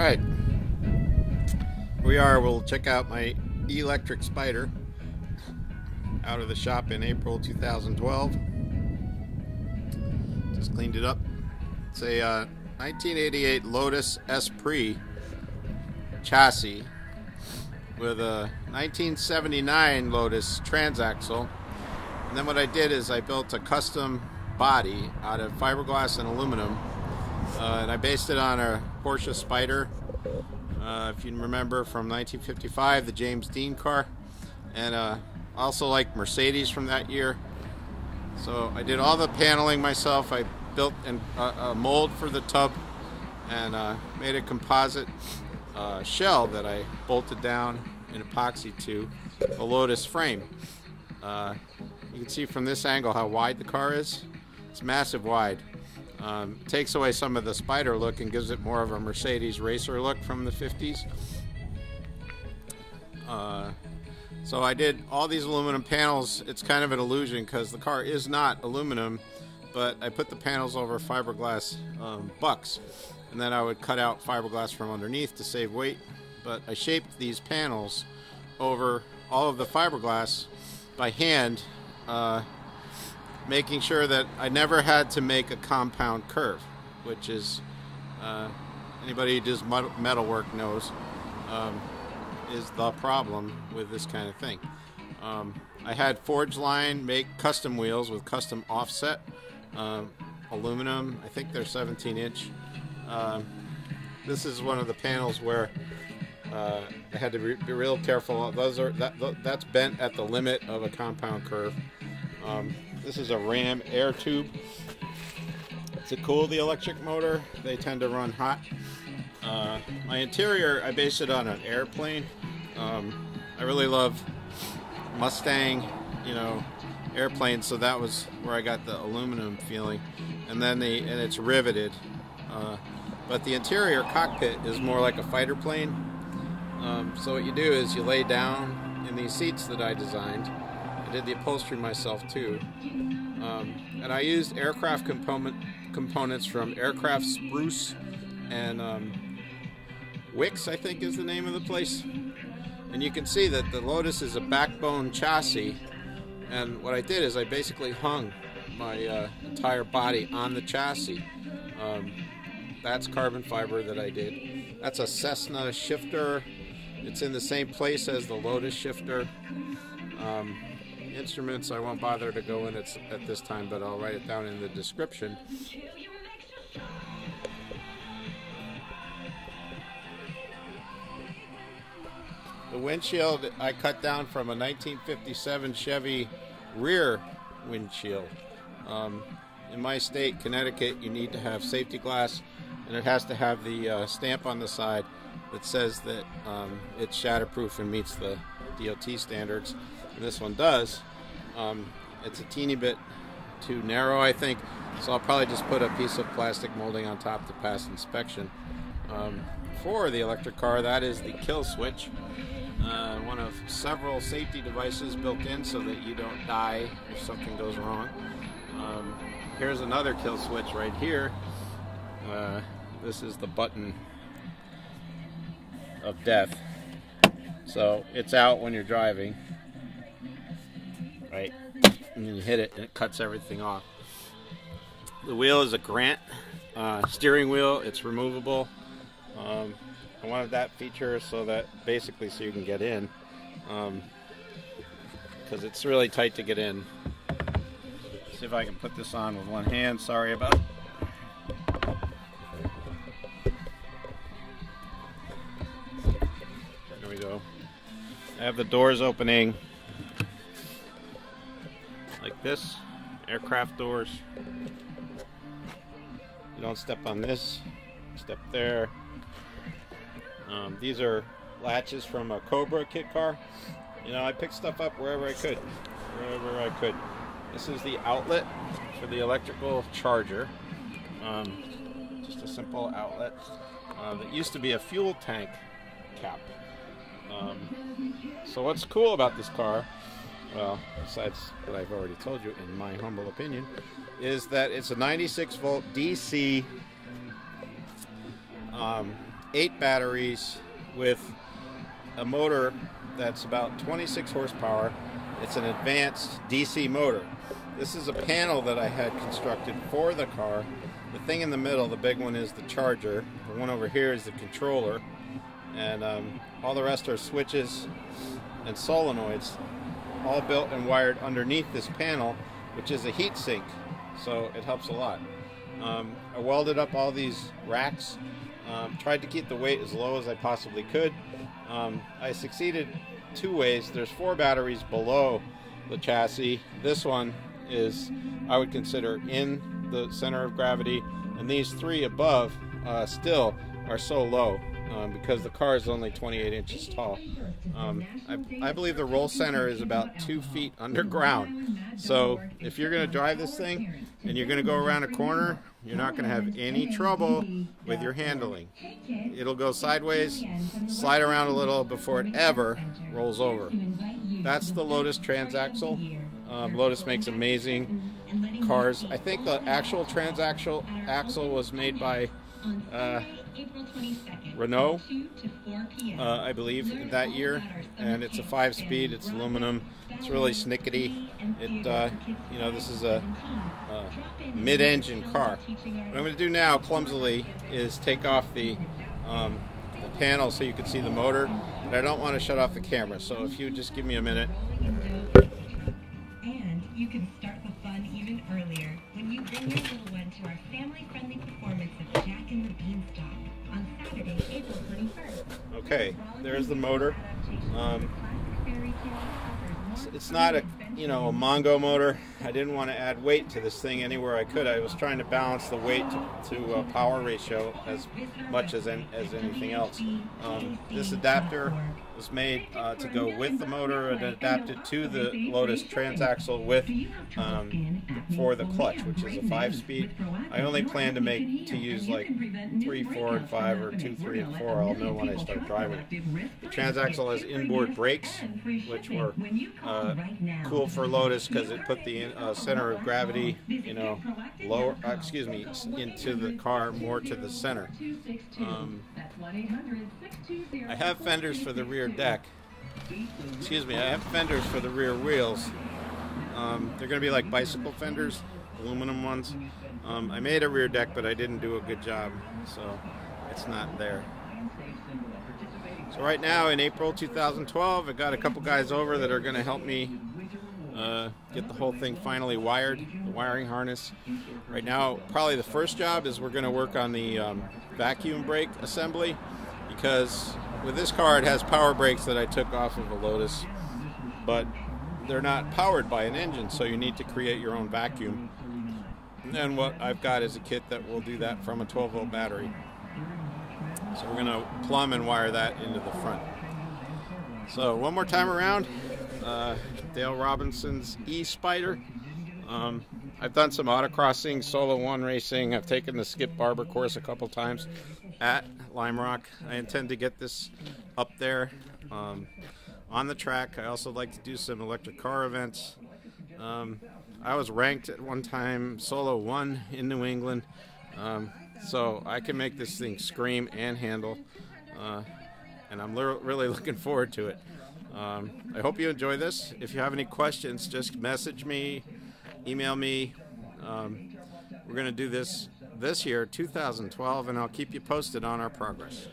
Alright. We are, we'll check out my electric spider out of the shop in April 2012. Just cleaned it up. It's a uh, 1988 Lotus Esprit chassis with a 1979 Lotus transaxle. And then what I did is I built a custom body out of fiberglass and aluminum. Uh, and I based it on a Porsche Spyder. Uh, if you remember from 1955, the James Dean car. And uh, also like Mercedes from that year. So I did all the paneling myself. I built an, a mold for the tub and uh, made a composite uh, shell that I bolted down in epoxy to a Lotus frame. Uh, you can see from this angle how wide the car is. It's massive wide. Um, takes away some of the spider look and gives it more of a Mercedes racer look from the 50s. Uh, so I did all these aluminum panels. It's kind of an illusion because the car is not aluminum, but I put the panels over fiberglass um, bucks. And then I would cut out fiberglass from underneath to save weight. But I shaped these panels over all of the fiberglass by hand, uh, making sure that I never had to make a compound curve, which is uh, anybody who does metal work knows. Um, is the problem with this kind of thing. Um, I had Forgeline make custom wheels with custom offset, um, aluminum. I think they're 17 inch. Um, this is one of the panels where uh, I had to be real careful. Those are that that's bent at the limit of a compound curve. Um, this is a Ram air tube. To cool the electric motor, they tend to run hot. Uh, my interior, I base it on an airplane. Um, I really love Mustang, you know, airplanes, so that was where I got the aluminum feeling. And then the and it's riveted. Uh, but the interior cockpit is more like a fighter plane. Um, so what you do is you lay down in these seats that I designed. I did the upholstery myself too. Um, and I used aircraft component components from Aircraft Spruce and um, I think is the name of the place. And you can see that the Lotus is a backbone chassis. And what I did is I basically hung my uh, entire body on the chassis. Um, that's carbon fiber that I did. That's a Cessna shifter. It's in the same place as the Lotus shifter. Um, instruments I won't bother to go in at, at this time, but I'll write it down in the description. The windshield I cut down from a 1957 Chevy rear windshield. Um, in my state, Connecticut, you need to have safety glass, and it has to have the uh, stamp on the side that says that um, it's shatterproof and meets the DOT standards. This one does. Um, it's a teeny bit too narrow, I think, so I'll probably just put a piece of plastic molding on top to pass inspection. Um, for the electric car, that is the kill switch uh, one of several safety devices built in so that you don't die if something goes wrong. Um, here's another kill switch right here. Uh, this is the button of death. So it's out when you're driving, right? And you hit it and it cuts everything off. The wheel is a Grant uh, steering wheel. It's removable. Um, I wanted that feature so that basically so you can get in because um, it's really tight to get in. See if I can put this on with one hand. Sorry about it. There we go. I have the doors opening this, aircraft doors. You don't step on this, step there, um, these are latches from a Cobra kit car. You know, I picked stuff up wherever I could, wherever I could. This is the outlet for the electrical charger. Um, just a simple outlet uh, that used to be a fuel tank cap. Um, so what's cool about this car, well, besides what I've already told you in my humble opinion, is that it's a 96 volt DC um, eight batteries with a motor that's about 26 horsepower. It's an advanced DC motor. This is a panel that I had constructed for the car. The thing in the middle, the big one, is the charger. The one over here is the controller. And um, all the rest are switches and solenoids, all built and wired underneath this panel, which is a heat sink. So it helps a lot. Um, I welded up all these racks, um, tried to keep the weight as low as I possibly could. Um, I succeeded two ways. There's four batteries below the chassis. This one is, I would consider, in the center of gravity, and these three above uh, still are so low um, because the car is only 28 inches tall. Um, I, I, believe the roll center is about two feet underground. So if you're going to drive this thing and you're going to go around a corner, you're not going to have any trouble with your handling. It'll go sideways, slide around a little before it ever rolls over. That's the Lotus Transaxle. Um, Lotus makes amazing cars. I think the actual transaxle axle was made by uh, Renault, uh, I believe, that year, and it's a five-speed. It's aluminum. It's really snickety. It, uh, you know, this is a, a mid-engine car. What I'm going to do now, clumsily, is take off the, um, the panel so you can see the motor, but I don't want to shut off the camera. So if you just give me a minute. And you can start the fun even earlier when you bring your little one to our family-friendly performance Okay, there's the motor. Um, it's, not a you know a Mongo motor. I didn't want to add weight to this thing anywhere I could. I was trying to balance the weight to, to uh, power ratio as much as as anything else. Um, this adapter was made uh, to go with the motor and adapted to the Lotus transaxle with um, for the clutch, which is a five-speed. I only plan to make to use like three, four, and five, or two, three, and four. I'll know when I start driving. The transaxle has inboard brakes, which were uh, cool for Lotus because it put the uh, center of gravity, you know, lower. Uh, excuse me, into the car more to the center. Um, I have fenders for the rear deck. Excuse me, I have fenders for the rear wheels. Um, they're going to be like bicycle fenders, aluminum ones. Um, I made a rear deck, but I didn't do a good job, so it's not there. So right now in April 2012, I got a couple guys over that are going to help me uh, get the whole thing finally wired, the wiring harness. Right now, probably the first job is we're going to work on the um, vacuum brake assembly because with this car it has power brakes that I took off of a Lotus, but they're not powered by an engine, so you need to create your own vacuum. And what I've got is a kit that will do that from a 12 volt battery. So we're going to plumb and wire that into the front. So one more time around, uh, Dale Robinson's E-Spyder. Um, I've done some autocrossing, solo one racing. I've taken the Skip Barber course a couple times at Lime Rock. I intend to get this up there um, on the track. I also like to do some electric car events. Um, I was ranked at one time solo one in New England, um, so I can make this thing scream and handle, uh, and I'm really looking forward to it. Um, I hope you enjoy this. If you have any questions, just message me, email me. Um, we're going to do this this year, 2012, and I'll keep you posted on our progress.